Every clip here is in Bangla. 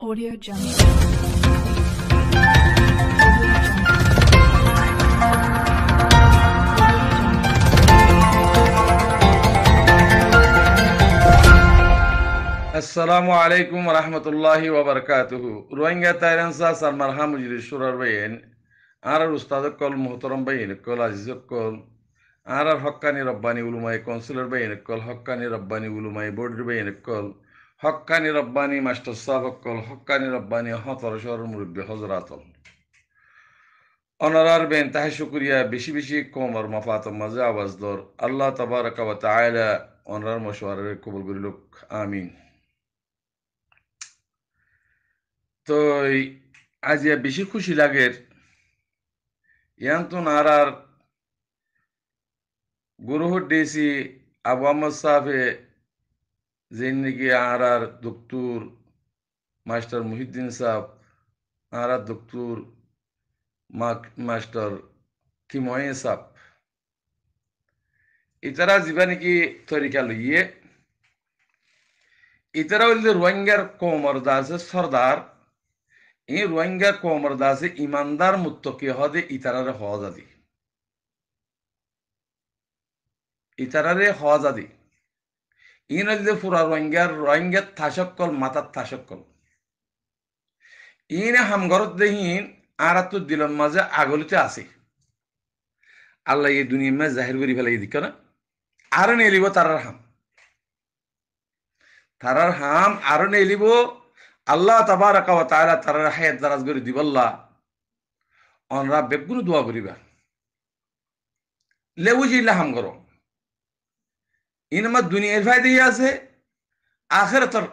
Audio Jungle. আসসালামু আলাইকুম রহমতুল্লাহি ওবরকাতুহু রোহিঙ্গা তাইরানসা সালমার হামুজির সুরার বাইন আর উস্তাদ কল মোহতরম বাইন কল আজিজ কল আর আর হক্কানি রব্বানি উলুমাই কনসুলার বাইন কল হক্কানি রব্বানি উলুমাই বোর্ডের বাইন কল হক্কানি রব্বানি মাস্টার সাহেব কল হক্কানি রব্বানি হতর শহর মুরব্বী হজরাতল অনারার বেন তাহে শুক্রিয়া, বেশি বেশি কমর মাফাত মাঝে আওয়াজ দর। আল্লাহ তাবারাকা ওয়া তাআলা অনারার মশওয়ারের কবুল করিলুক, আমিন। তো আজ বেশি খুশি লাগের ইয়ান তো নারার গুরুহর ডেসি আবু আহমদ সাহেবে যে নাকি আরার দক্তুর মাস্টার মুহিদ্দিন সাহেব আরার দক্তুর মাস্টার কিময়ে সাহেব। ইতারা যিবা নাকি তরিকা লইয়ে ইতারা হইলে রোহিঙ্গার কোমর দাসে সর্দার। এই রোহিঙ্গা কোমর দাসে ইমানদার মুত্তকি হদে ইতারারে হজ আদি ইতারারে হজ আদি হইলে পুরা রোহিঙ্গার রোহিঙ্গার থাসকল মাতার থাসকল ইনে হামগরত দেহিন আর তো দিলন মাঝে আগলিতে আছে আল্লাহ এই দুনিয়া মাঝে জাহির করি দিক না আর নেলিব তারার হাম। তারার হাম আরও নেলিব আল্লাহ ওয়া তাআলা তারার হায়াত দারাজ করে দিবল্লা অনরা বেগুন দোয়া করিবা। লেবু জিল্লা হাম করো ইনমা দুনিয়ার ফায়দা আছে, আখেরাতর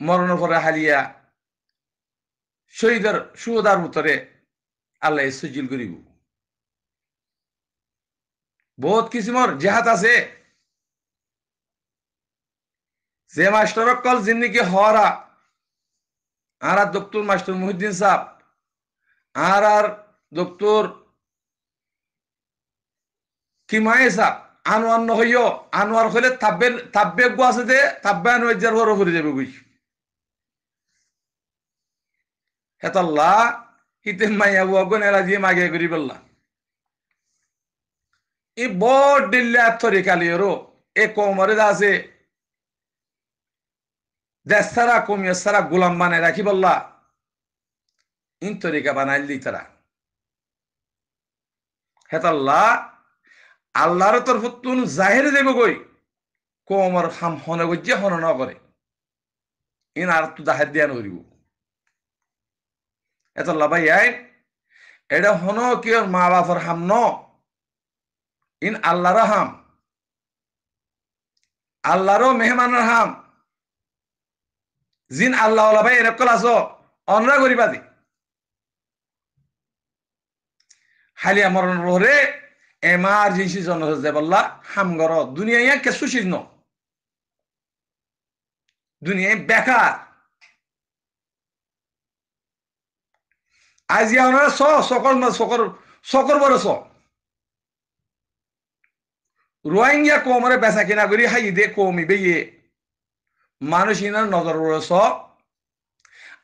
মরণ পরে হালিয়া শহীদের সুদার উত্তরে আল্লাহ সজিল করিব। বহুত কিসিমর জেহাত আছে। যে মাস্টার কল জিন্দিগি হরা আর আর ডক্টর মাস্টার মহিউদ্দিন সাহ আর আর ডক্টর কিমায়ে সাহ আনোয়ার নহইও, আনোয়ার হলে তাব্বের তাব্বে গো আছে যে, তাব্বে আনোয়ার হর হরে যাবে গুই। হেতাল্লা হিতে মাইয়া বুয়া গো নেলা দিয়ে মাগে করি বললা। ই বড় দিল্লি আত্মরি কালিয়েরো এ কোমরে আছে। দেশ সারা কমিয়ে সারা গোলাম বানায় রাখি বললা। ইন তরিকা দি তারা। হেতাল্লা আল্লাহর তরফ তুন জাহের দেব গই কোমর হাম হনে গজ্জে, হন ন করে। ইন আর তু জাহের দিয়া নরিব। এত ভাই আই, এটা হন কি মা বাপর হাম ন? ইন আল্লাহর হাম। আল্লাহরও মেহমানের হাম। জিন আল্লাহ ভাই এরকল আছো অনরা করিবা দি হালিয়া মরণ রোহরে এমার্জেন্সি জন যে বললা, হামগর দুনিয়া ইয়া কেসু চিহ্ন। দুনিয়ায় বেকার। আজ ওনারা স সকর সকর সকর বড় স রোহিঙ্গা কোমরে বেচা কিনা করি, হাই দে কমি বেয়ে মানুষ ইনার নজর রয়েছ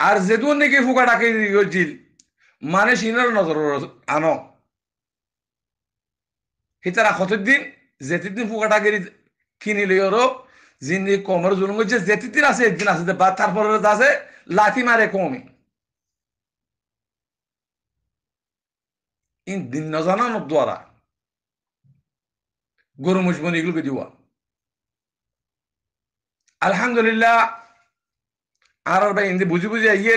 আর যেদুন নাকি ফুকা ডাকে দিল, মানুষ ইনার নজর আনো। হিতারা কত দিন যেতির দিন ফুকা ডাকে কিনি লইরো জিন্দি কমর জুলুম করছে যেতির দিন আছে, একদিন আছে বা তারপরে আছে, লাথি মারে কমে ইন দিন নজানানো দ্বারা গরু মুসবন এগুলোকে দিওয়া। আলহামদুলিল্লাহ, আর ভাই ইন্দি বুঝি বুঝি আইয়ে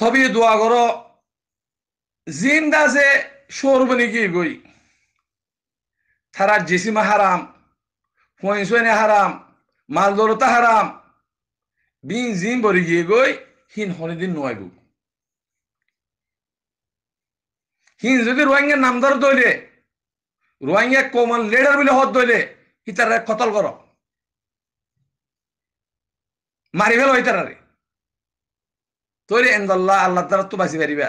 তবে দোয়া করো জিন্দাসে সরবনি কি গই তারা জেসিমা হারাম পয়সনে হারাম, মাল দরতা হারাম। বিন জিন বরি গিয়ে গই হিন হনিদিন নোয়াইব। হিন যদি রোহিঙ্গার নামদার দইলে, রোহিঙ্গা কমন লিডার বলে হত দইলে ইতারে কতল কর? মারি ফেলো ইতারে তৈরি এন্দাল্লাহ, আল্লাহ দ্বারা তো বাঁচি পারিবা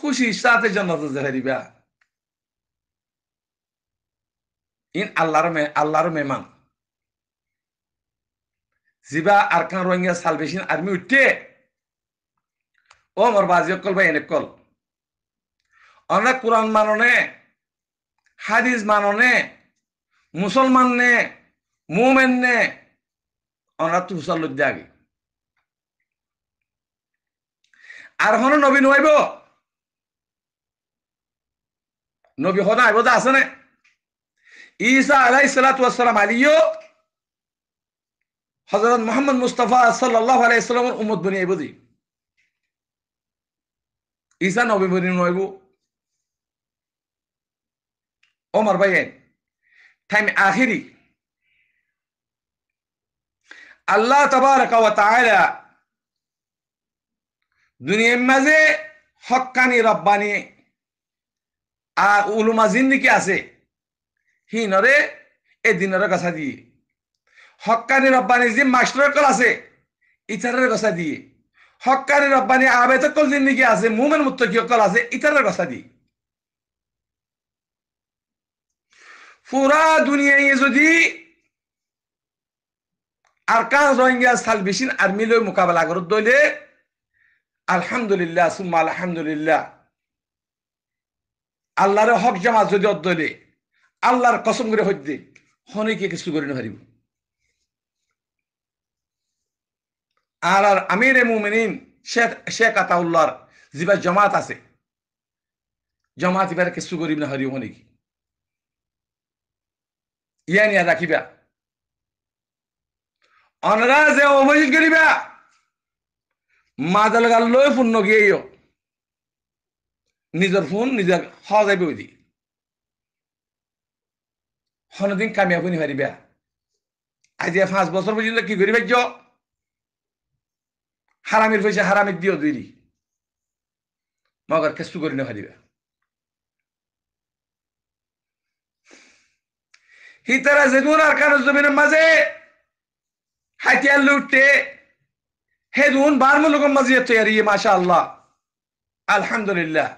খুশি, সাথে জন্নত হারিবা ইন আল্লাহর আল্লাহর মেমান জিবা আরকান রোহিঙ্গা সালভেশন আর্মি উঠে। ও মোর বাজি কল ভাই, এনে কল। অনেক কোরআন মাননে হাদিস মাননে মুসলমান নে, মুমেন নে তুষার লজ্জা আগে। আর হন নবী নইব নবী হন আইব দা আছে না ঈসা আলাই সালাতাম আলিও হজরত মোহাম্মদ মুস্তফা সাল্লাহ আলাইসালামের উম্মত বনি আইব দি ঈসা নবী বনি নইব ওমর ভাই টাইম আখিরি আল্লাহ তবারক ওয়া তাআলা দুনিয়ার মাঝে হক্কানি রব্বানি আর উলুমা জিন্দিকি আছে। হি নরে এ দিনের গছা দিয়ে। হক্কানি রব্বানি যে মাস্টার কল আছে, ইতারের গছা দিয়ে। হক্কানি রব্বানি আবেত কল জিন্দিগি আছে, মুমেন মুত্তকি কল আছে, ইতারের গছা দিয়ে। পুরা দুনিয়ায় যদি আরকান রোহিঙ্গা সালভেশন আর্মি লই মোকাবেলা করত, দইলে আলহামদুলিল্লাহ, সুম্মা আলহামদুলিল্লাহ। আল্লাহর হক জামা যদি অদ্দলে আল্লাহর কসম করে হইতে হনিকে কিছু করে হারিব আর আর আমির মুমিনিন, শেখ শেখ আতাউল্লাহর যিবা জমাত আছে, জমাত এবার কিছু করিব না হারিব হনিকি ইয়া নিয়া রাখিবা। অনরা অবহিত করিবা। মাদাল গাল লই ফোন নগিয়েও নিজের ফোন, নিজের সজাইব দি হনদিন কামিয়া শুনি পারিবা আজি পাঁচ বছর পর্যন্ত কি করি ভাজ্য হারামির পয়সা হারামির দিও দিলি। মগর কেসু করি না পারিবা হিতারা যেদুন আর কারও জমিনের মাঝে হাতিয়ার লুটে হেদুন বারমুলুকম মাঝে তৈরি মাশা আল্লাহ আলহামদুলিল্লাহ।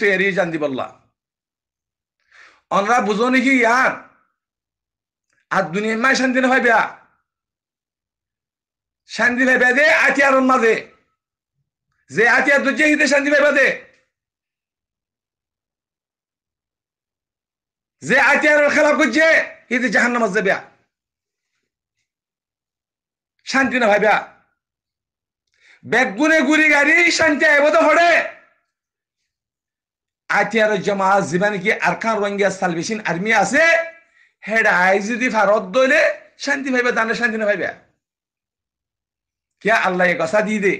তৈরি জান দিবল্লাহ অনরা বুঝো নাকি ইয়ার? আর দুনিয়ার মায় শান্তি না ভাইবা শান্তি ভাইবা দে আতিয়ার মাঝে। যে আতিয়ার দুজে হিতে শান্তি ভাইবা দে যে আতিয়ারের খেলা করছে, হিতে জাহান নামাজ যাবে শান্তি না ভাইবা বেগুনে গুড়ি গাড়ি শান্তি আইব তো হড়ে আতিয়ার জমা যিমান কি আরকান রোহিঙ্গা সালভেশন আর্মি আছে, হেড আই যদি ভারত দইলে শান্তি ভাইবা দানে শান্তি না ভাইবা কিয়া আল্লাহ গসা দিয়ে দে।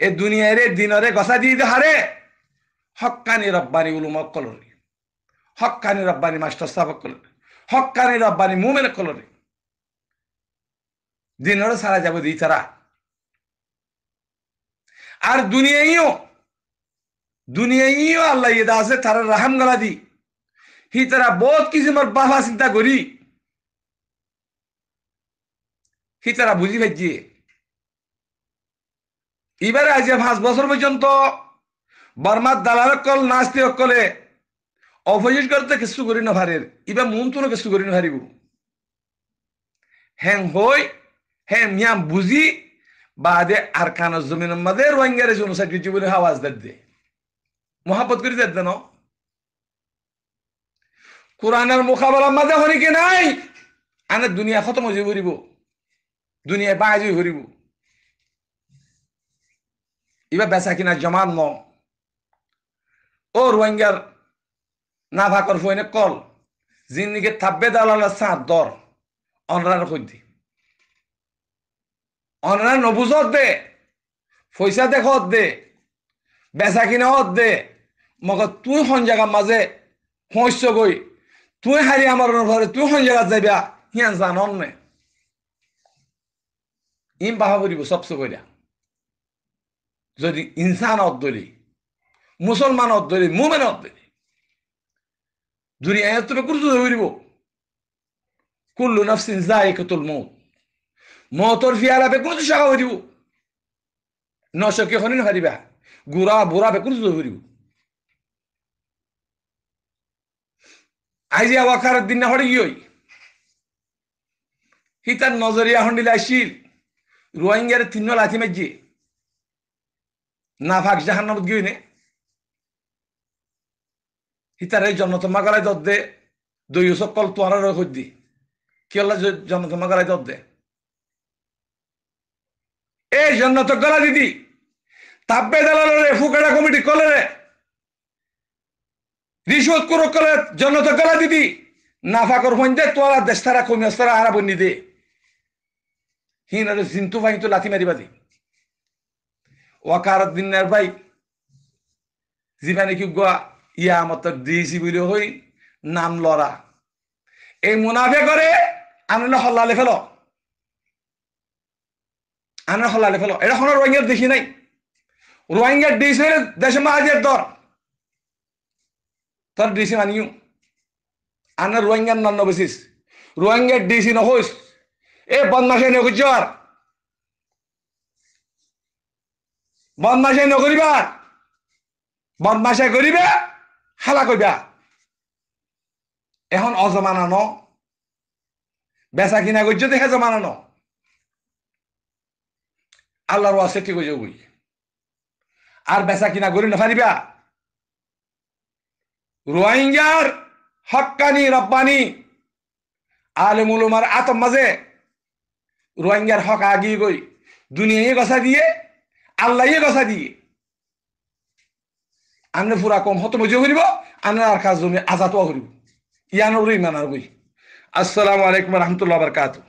এ দুনিয়ারে দিনরে গসা দিয়ে দে হারে হক্কানি রব্বানি উলুমক কলরে হক্কানি রব্বানি মাস্টার সাহেব কলরে হক্কানি রব্বানি মুমেন কলরে দিনরে সারা যাব দি তারা আর দুনিয়াইও দুনিয়াইও আল্লাহ ইয়ে আছে তারা রাহাম গলা দি। হি, তারা বহুত কিছু মোর বাবা চিন্তা করি। হি, তারা বুঝি ভাইজি এবারে আজ পাঁচ বছর পর্যন্ত বর্মার দালাল কল নাচতে অকলে, অপোজিট করতে কিছু করি না ভারের। এবার মন তো কিছু করি না ভারিব। হ্যাং হই হ্যাঁ মিয়াম বুঝি, বাদে আর কানের জমিনের মাঝে রোহিঙ্গারে জনসাইড জীবনে আওয়াজ দে। মহাপত করে দেন দেন কোরআনের মোকাবেলার মাঝে হরিকে নাই? আনে দুনিয়া খতম হয়ে ভরিব দুনিয়া বাজ হয়ে ভরিব এবার বেচা কিনা জমান ন। ও রোহিঙ্গার না ভাকর ফইনে কল জিন্দিকে থাপবে দালাল সাঁত দর অনরার সৈতে। অনরা নবুজত দে পয়সা দেখত দে, বেচা কিনাত দে। মগ তুই সন জাগার মাঝে শস্য গৈ, তুই হাৰি আমাৰ ঘৰে, তুই সন জাগাত যাবিয়া সিয়ান জানন নে। ইম বাহা করিব সবসে কইরা যদি ইনসান অদ্দলি মুসলমান অদ্দলি মুমেন অদ্দলি দুনিয়ায় তুমি কুরু ধরিব কুল্লু নফসিন জায়কাতুল মউত মৌতর ফিয়ালা বেকুন তো শাখা হরিব নশকে হনিন হারিবা গুড়া বুড়া বেকুন তো হরিব আইজি আওয়াকার দিন না হরে গিয়ে হিতার নজরিয়া হন্ডিলা শিল রোহিঙ্গার তিন লাথি মাঝি না ফাঁক জাহান্নামত গিয়ে নে হিতার এই জন্নত মাগালাই দর দে দই সকল তোয়ার দি। কি হল্লা জন্নত মাগালাই দর দে? এই জন্নত গলা দিদি তাব্বে দালালে ফুকাড়া কমিটি কলে রে। রিশোধ করো কলে, জন্নত গলা দিদি। নাফাকর হইন্দে তোরা দেশতারা কমিয়াস্তারা আরা বন্নি দে। হিন জিন্তু ভাই তো লাথি মারিবা দি ওয়াকার দিনের ভাই জীবানি কি গোয়া ইয়া মত দিয়েছি বলে হই, নাম লড়া এই মুনাফে করে আনলে হল্লালে ফেল আনলে হল্লালে ফেল এটা কোনো রোহিঙ্গার দেখি নাই। রোহিঙ্গার ডিসি দেশে মাহাজের দর। তোর ডিসি মানিও আনা রোহিঙ্গার নাম রোহিঙ্গার ডিসি নহইস এ বদমাসে নকর বদমাসে নকরিবা বদমাসে করিবা। হালা কইবা। এখন অজমানা ন। বেচা কিনা করছে দেখে জমানা ন। আল্লাহর ওয়াসে ঠিক হয়ে যাবই আর বেচা কিনা করি না রোহিঙ্গার হক্কানি রব্বানি আলমুলুমার আতম মাঝে রোহিঙ্গার হক আগিয়ে গই। দুনিয়ায় গছা দিয়ে, আল্লাহ গছা দিয়ে। আনে পুরা কম হত মজে করিব আনে আর কাজ জমি আজাতো করিব ইয়ানোর ইমান আর গই আসসালামু আলাইকুম রহমতুল্লাহ বরকাতুহ।